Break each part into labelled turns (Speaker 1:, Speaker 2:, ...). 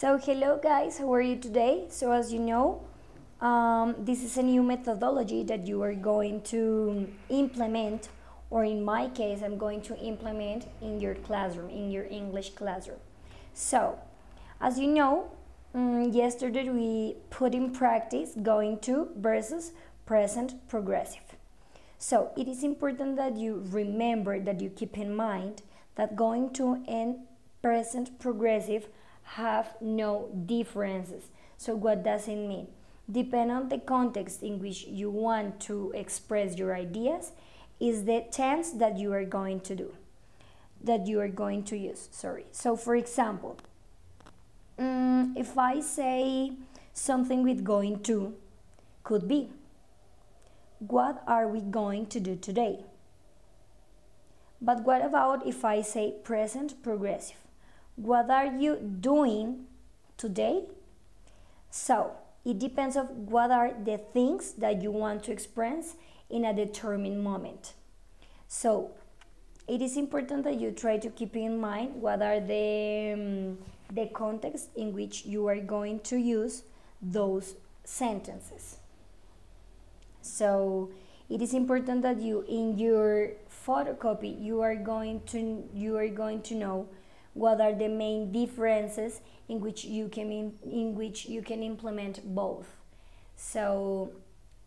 Speaker 1: So hello guys, how are you today? So as you know, um, this is a new methodology that you are going to implement or in my case I'm going to implement in your classroom, in your English classroom. So, as you know, um, yesterday we put in practice going to versus present progressive. So it is important that you remember that you keep in mind that going to and present progressive have no differences. So what does it mean? Depend on the context in which you want to express your ideas is the tense that you are going to do, that you are going to use, sorry. So for example, um, if I say something with going to, could be, what are we going to do today? But what about if I say present progressive? What are you doing today? So it depends of what are the things that you want to express in a determined moment. So it is important that you try to keep in mind what are the um, the context in which you are going to use those sentences. So it is important that you in your photocopy you are going to you are going to know what are the main differences in which you can in, in which you can implement both. So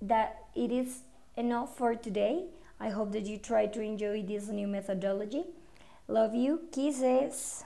Speaker 1: that it is enough for today. I hope that you try to enjoy this new methodology. Love you. Kisses